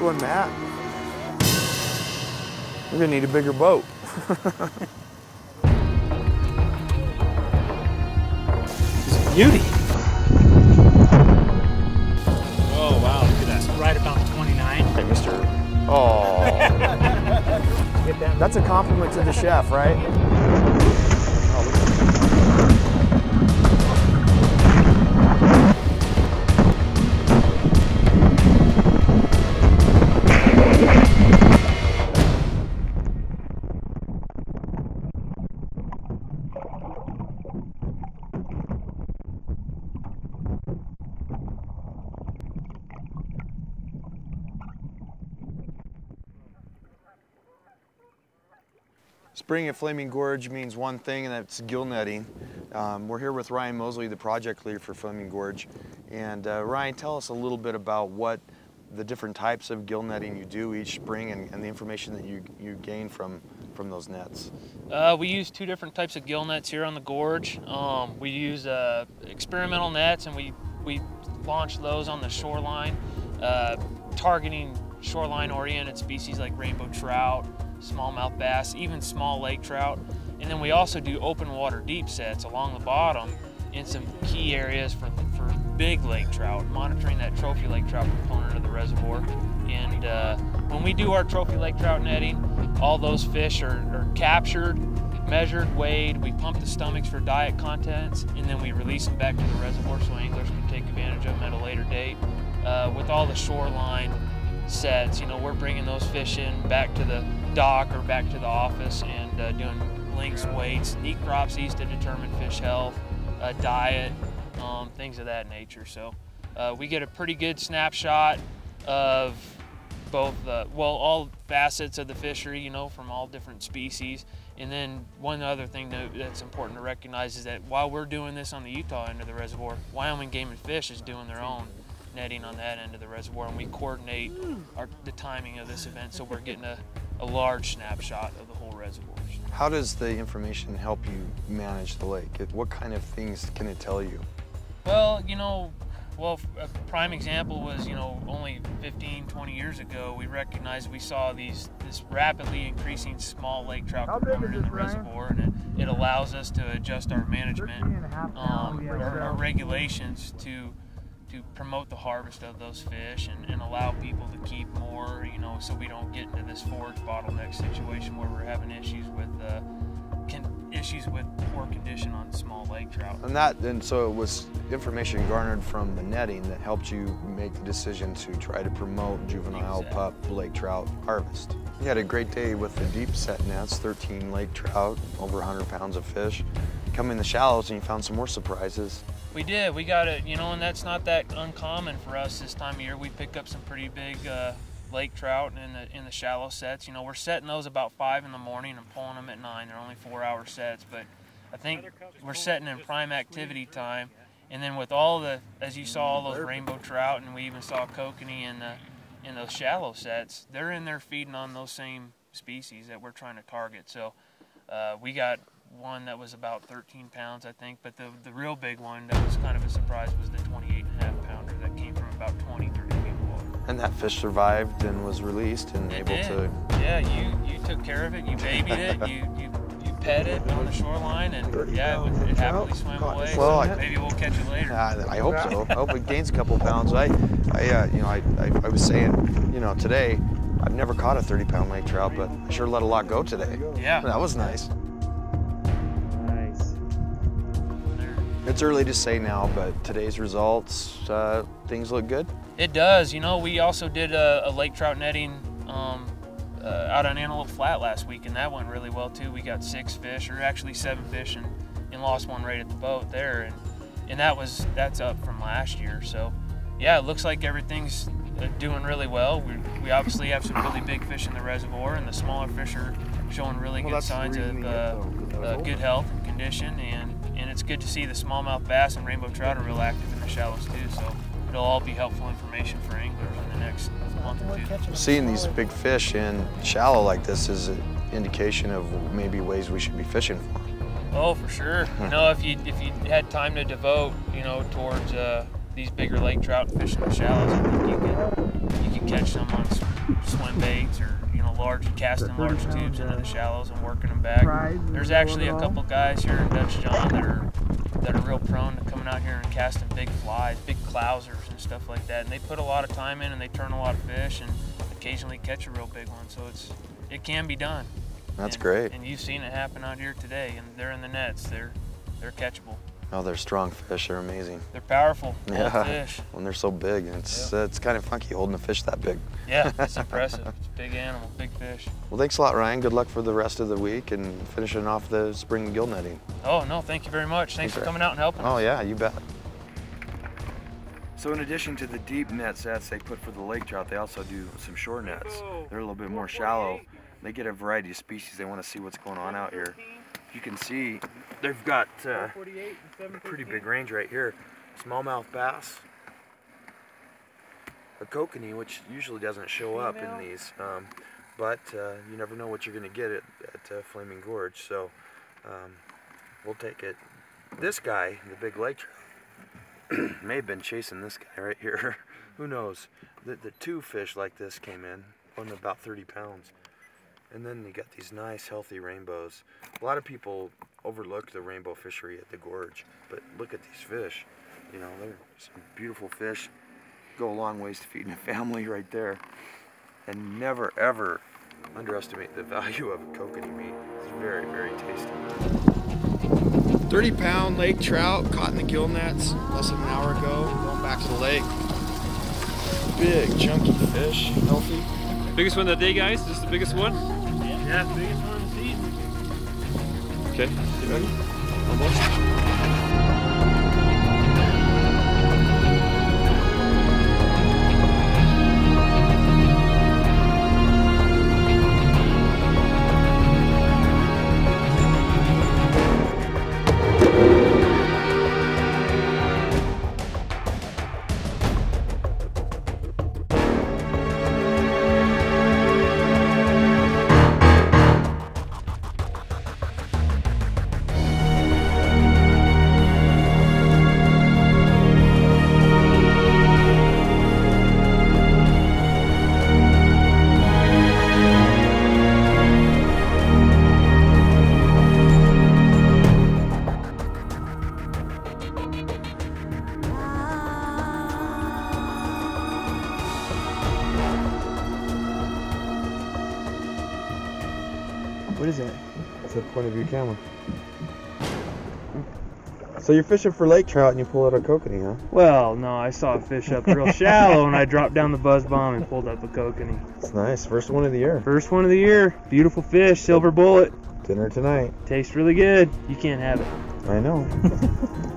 Good one, Matt. We're gonna need a bigger boat. it's a Beauty. Oh, wow, look at that. Right about 29. Hey, Mister. Oh, that. that's a compliment to the chef, right? Spring at Flaming Gorge means one thing, and that's gill netting. Um, we're here with Ryan Mosley, the project leader for Flaming Gorge. And uh, Ryan, tell us a little bit about what the different types of gill netting you do each spring and, and the information that you, you gain from, from those nets. Uh, we use two different types of gill nets here on the gorge. Um, we use uh, experimental nets, and we we launch those on the shoreline, uh, targeting shoreline-oriented species like rainbow trout, smallmouth bass, even small lake trout. And then we also do open water deep sets along the bottom in some key areas for for big lake trout, monitoring that trophy lake trout component of the reservoir. And uh, when we do our trophy lake trout netting, all those fish are, are captured, measured, weighed. We pump the stomachs for diet contents, and then we release them back to the reservoir so anglers can take advantage of them at a later date. Uh, with all the shoreline sets, you know, we're bringing those fish in back to the dock or back to the office and uh, doing links, weights, necropsies to determine fish health, uh, diet, um, things of that nature. So uh, we get a pretty good snapshot of both the well all facets of the fishery, you know, from all different species. And then one other thing that's important to recognize is that while we're doing this on the Utah end of the reservoir, Wyoming Game and Fish is doing their own netting on that end of the reservoir, and we coordinate our, the timing of this event so we're getting a, a large snapshot of the whole reservoir. How does the information help you manage the lake? What kind of things can it tell you? Well, you know, well, a prime example was, you know, only 15, 20 years ago, we recognized we saw these this rapidly increasing small lake trout component in the reservoir, and it, it allows us to adjust our management, um, our, our regulations to to promote the harvest of those fish and, and allow people to keep more, you know, so we don't get into this forage bottleneck situation where we're having issues with uh, con- issues with poor condition on small lake trout. And that, and so it was information garnered from the netting that helped you make the decision to try to promote juvenile Exactly. pup lake trout harvest. You had a great day with the deep set nets, 13 lake trout, over 100 pounds of fish. Come in the shallows and you found some more surprises. We did. We got it, you know, and that's not that uncommon for us this time of year. We pick up some pretty big uh, lake trout in the in the shallow sets. You know, we're setting those about five in the morning and pulling them at nine. They're only four-hour sets, but I think we're setting in prime activity time. And then with all the, as you saw, all those rainbow trout, and we even saw kokanee in the in those shallow sets. They're in there feeding on those same species that we're trying to target. So uh, we got one that was about 13 pounds, I think, but the, the real big one that was kind of a surprise was the 28 and a half pounder that came from about 20, 30 feet below. And that fish survived and was released and It able did. to. Yeah, you, you took care of it, you babied it, you, you, you pet it on the shoreline, and yeah, it, was- it happily swam away. Well, so I- maybe we'll catch it later. Uh, I hope so. I hope it gains a couple pounds. I, I, uh, you know, I, I, I was saying, you know, today, I've never caught a 30 pound lake trout, but I sure let a lot go today. Yeah. That was nice. Nice. It's early to say now, but today's results, uh, things look good. It does. You know, we also did a, a lake trout netting um, uh, out on Antelope Flat last week, and that went really well too. We got six fish, or actually seven fish, and, and lost one right at the boat there, and and that was that's up from last year. So, yeah, it looks like everything's uh, doing really well. We, we obviously have some really big fish in the reservoir, and the smaller fish are showing really Well, good signs reason of uh, get those, 'cause that was uh, good health and condition, and and it's good to see the smallmouth bass and rainbow trout are real active in the shallows too. So it'll all be helpful information for anglers in the next month or two. Seeing these big fish in shallow like this is an indication of maybe ways we should be fishing for. Oh, for sure. You know, if you if you had time to devote, you know, towards uh, these bigger lake trout and fishing the shallows, I think you can you can catch them on swim baits or you know large casting large tubes into the shallows and working them back. There's actually a couple guys here in Dutch John that are that are real prone to coming out here and casting big flies, big clousers and stuff like that. And they put a lot of time in and they turn a lot of fish and occasionally catch a real big one. So it's it can be done. That's And- great. And you've seen it happen out here today, and they're in the nets. They're they're catchable. Oh, they're strong fish. They're amazing. They're powerful. Yeah. fish. When they're so big, it's uh, it's kind of funky holding a fish that big. Yeah, it's impressive. It's a big animal, big fish. Well, thanks a lot, Ryan. Good luck for the rest of the week and finishing off the spring gill netting. Oh no, thank you very much. Thanks for coming out and helping. Oh yeah, you bet. So in addition to the deep net sets they put for the lake trout, they also do some shore nets. They're a little bit more shallow. They get a variety of species. They want to see what's going on out here. You can see they've got uh, a pretty big range right here. Smallmouth bass, a kokanee, which usually doesn't show up in these, um, but uh, you never know what you're going to get at, at uh, Flaming Gorge. So um, we'll take it. This guy, the big lake trout, may have been chasing this guy right here. Who knows? The, the two fish like this came in, one about 30 pounds. And then you got these nice, healthy rainbows. A lot of people overlook the rainbow fishery at the gorge, but look at these fish. You know, they're some beautiful fish. Go a long ways to feeding a family right there. And never, ever underestimate the value of kokanee meat. It's very, very tasty. 30 pound lake trout caught in the gill nets less than an hour ago. Going back to the lake. Big, chunky fish, healthy. Biggest one of the day, guys. This is the biggest one. Yeah, biggest one of the season. Okay. You ready? Almost. What is that? It's a point of view camera. So you're fishing for lake trout and you pull out a kokanee, huh? Well, no, I saw a fish up real shallow and I dropped down the buzz bomb and pulled up a kokanee. It's nice. First one of the year. First one of the year. Beautiful fish, silver bullet. Dinner tonight. Tastes really good. You can't have it. I know.